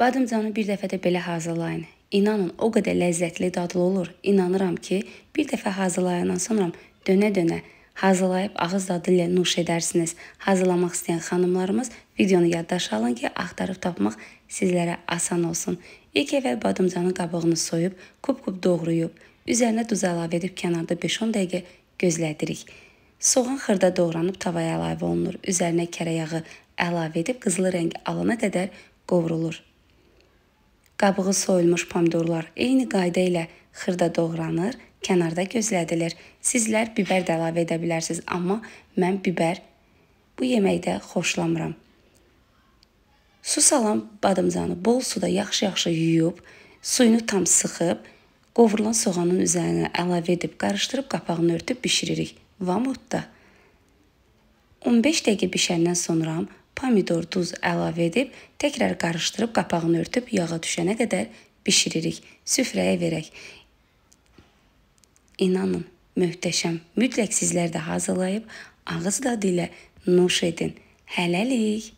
Badımcanı bir dəfə də belə hazırlayın. İnanın, o qədər ləzzətli, dadlı olur. İnanıram ki, bir dəfə hazırlayandan sonra dönə-dönə hazırlayıb ağız dadı ilə nuş edərsiniz. Hazırlamaq istəyən xanımlarımız videonu yaddaşa alın ki, axtarıb tapmaq sizlərə asan olsun. İlk əvvəl badımcanın qabığını soyub, kub-kub doğrayıb, üzərinə duz əlavə edib kənarda 5-10 dəqiqə gözlədirik. Soğan xırda doğranıb tavaya əlavə olunur. Üzərinə kərə yağı əlavə edib qızılı rəng alana qədər qovrulur. Qabığı soyulmuş pomidorlar eyni qayda ilə xırda doğranır, kənarda gözlədilir. Sizlər bibər də əlavə edə bilərsiniz, amma mən bibər bu yeməkdə xoşlamıram. Su salan badımcanı bol suda yaxşı-yaxşı yuyub, suyunu tam sıxıb, qovrulan soğanın üzərinə əlavə edib qarışdırıb qapağını örtüb bişiririk. Vamutda 15 dəqiqə bişəndən sonra pomidor, duz əlavə edib, təkrar qarışdırıb qapağını örtüb yağa düşənə qədər bişiririk. Süfrəyə verək. İnanın, möhtəşəm. Mütləq sizlər də hazırlayıb ağız dadı ilə nuş edin. Hələlik.